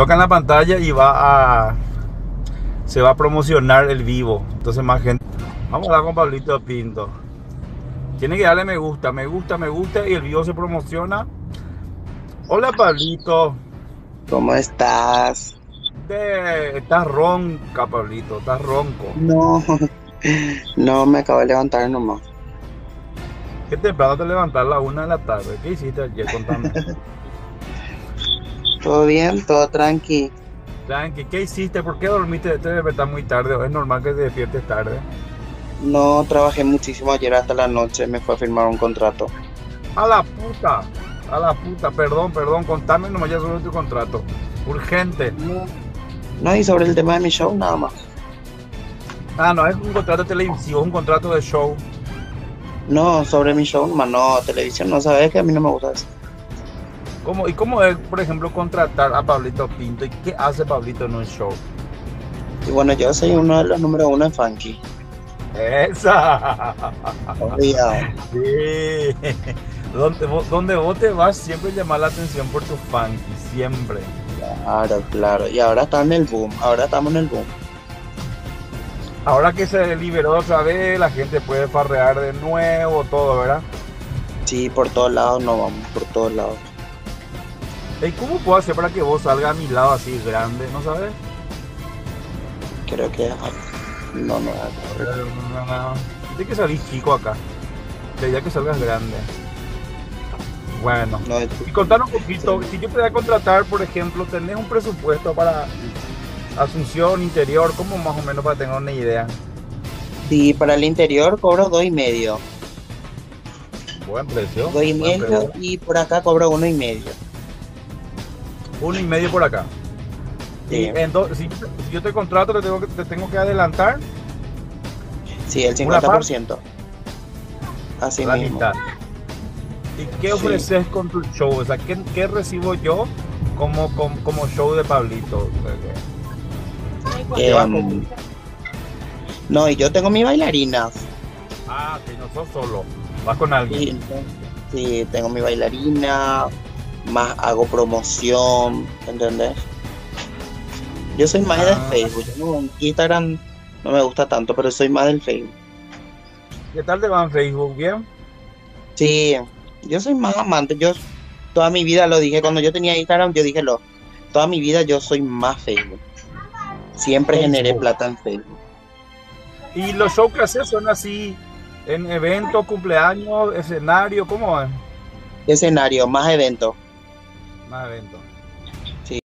toca en la pantalla y va a se va a promocionar el vivo. Entonces más gente. Vamos a hablar con Pablito Pinto. Tiene que darle me gusta, me gusta, me gusta y el vivo se promociona. Hola Pablito. ¿Cómo estás? estás ronca, Pablito, estás ronco. No, no, me acabo de levantar nomás. ¿Qué temprano te levantar a la una de la tarde? ¿Qué hiciste ayer? Contame. todo bien, todo tranqui. Tranqui, ¿qué hiciste? ¿Por qué dormiste? Te despertas muy tarde. ¿Es normal que te despiertes tarde? No, trabajé muchísimo ayer hasta la noche. Me fue a firmar un contrato. A la puta, a la puta, perdón, perdón. Contame nomás ya sobre tu contrato. Urgente. No, y sobre el tema de mi show, nada más. Ah, no, es un contrato de televisión, un contrato de show. No, sobre mi show, más no, televisión, no sabes que a mí no me gusta eso. ¿Cómo, ¿Y cómo es, por ejemplo, contratar a Pablito Pinto? ¿Y qué hace Pablito en un show? Y bueno, yo soy uno de los número uno en Funky. ¡Esa! Sí. Donde donde vos te vas siempre llamar la atención por tu funky, siempre. Claro, claro. Y ahora está en el boom, ahora estamos en el boom. Ahora que se liberó otra vez, la gente puede farrear de nuevo, todo, ¿verdad? Sí, por todos lados no vamos, por todos lados. ¿Y cómo puedo hacer para que vos salga a mi lado así grande, no sabes? Creo que no, no, no. Tienes que salir chico acá. Ya que salgas grande. Bueno, y contar un poquito, si yo te voy a contratar, por ejemplo, ¿tenés un presupuesto para Asunción, interior, ¿cómo más o menos para tener una idea? Sí, para el interior cobro dos y medio. Buen precio. Dos y medio y por acá cobro uno y medio. Uno y medio por acá. Y entonces, si, yo te contrato, te tengo, que, te tengo que adelantar. Sí, el 50%. Así mismo. ¿Y qué ofreces con tu show? O sea, ¿qué, recibo yo como, como, show de Pablito? Em, no, y yo tengo mi bailarina. Ah, que no sos solo, vas con alguien. Sí, tengo mi bailarina, más hago promoción, ¿entendés? Yo soy más de ah. Facebook, Instagram no me gusta tanto, pero soy más del Facebook. ¿Qué tal te va en Facebook? ¿Bien? Sí, yo soy más amante. Yo toda mi vida lo dije cuando yo tenía Instagram, yo dije lo. Toda mi vida yo soy más Facebook. Siempre generé plata en Facebook. ¿Y los shows que haces son así en eventos, cumpleaños, escenario? ¿Cómo es? Escenario, más eventos. Más eventos.